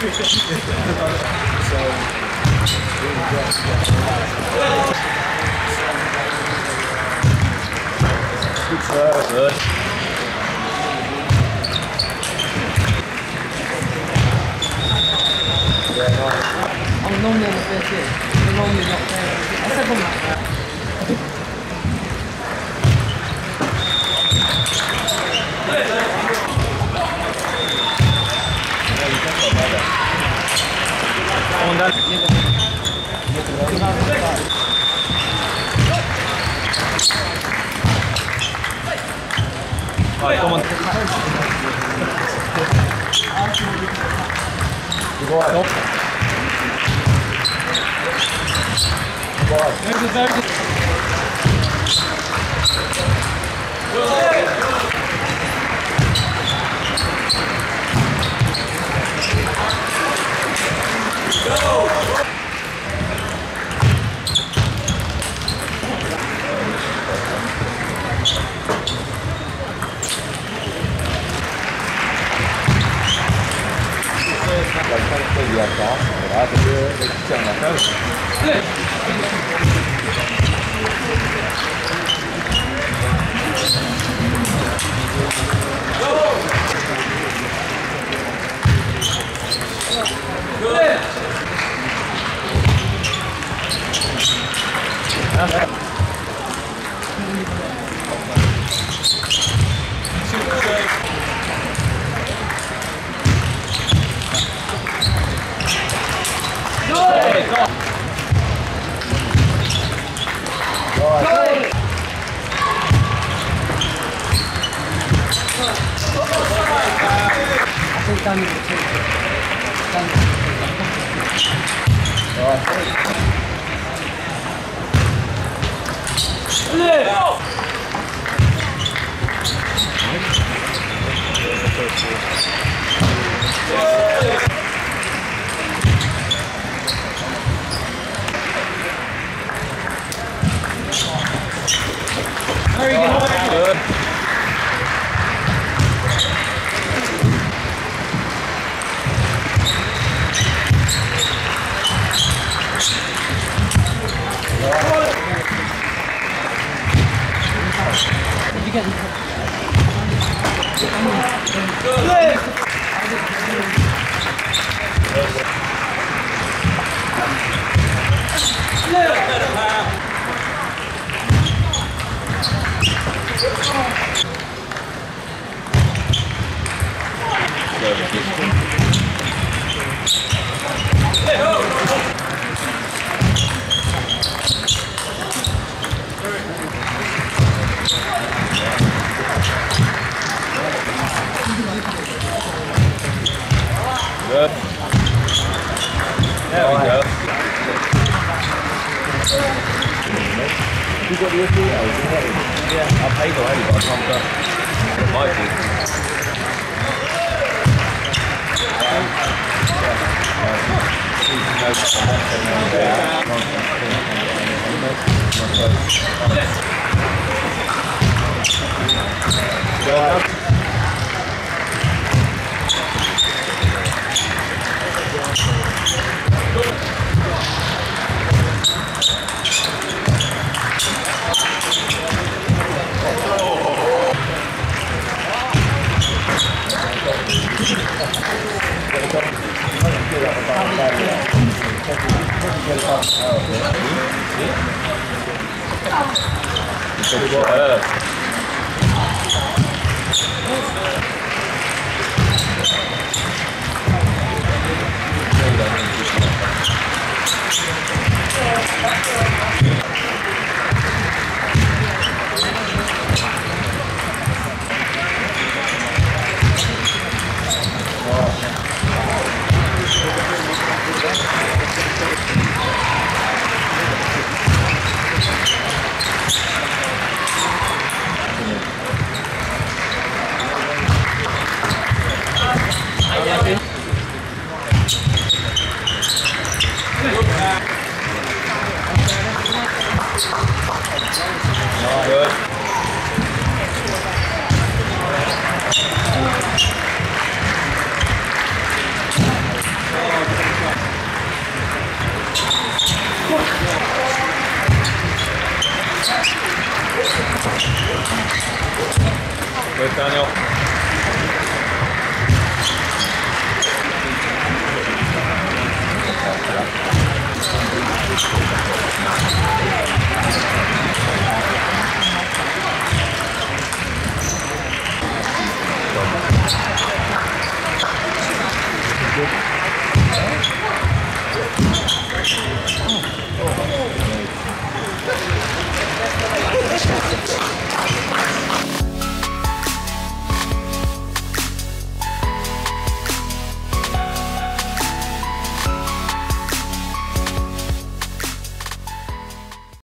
so, Good try, bud. I'm normally on the 30th. I'm normally not there. I said on that. On that. Right, come on. I think Daniel will take it. Daniel will take it. Very good. You got your feet out, Yeah, I paid already, but I can't go. My feet. Yeah. Yeah. Yeah. Yeah. Yeah. Yeah. Thank you. Betánio.